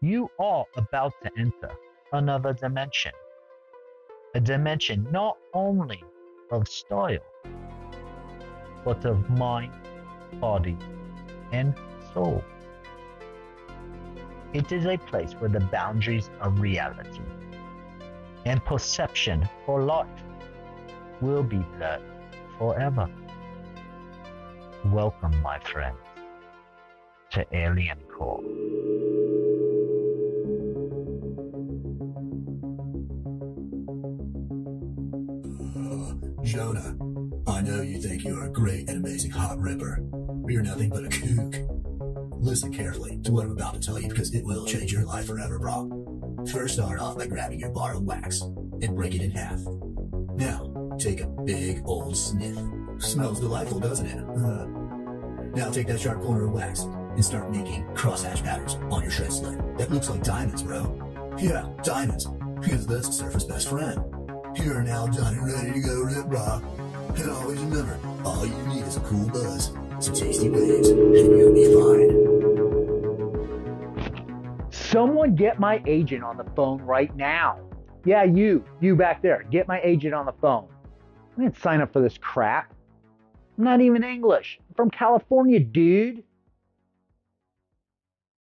You are about to enter another dimension. A dimension not only of style, but of mind, body, and soul. It is a place where the boundaries of reality and perception for life will be blurred forever. Welcome, my friends, to Alien Corps. Jonah, I know you think you're a great and amazing hot ripper, but you're nothing but a kook. Listen carefully to what I'm about to tell you because it will change your life forever, bro. First, start off by grabbing your bar of wax and break it in half. Now, take a big old sniff. Smells delightful, doesn't it? Uh, now take that sharp corner of wax and start making crosshatch patterns on your shred sled. That looks like diamonds, bro. Yeah, diamonds. Because that's a surfer's best friend. You're now done and ready to go rip, bro. And always remember, all you need is a cool buzz, some tasty waves, and you'll be fine. Someone get my agent on the phone right now. Yeah, you, you back there, get my agent on the phone. I didn't sign up for this crap. I'm not even English. I'm from California, dude.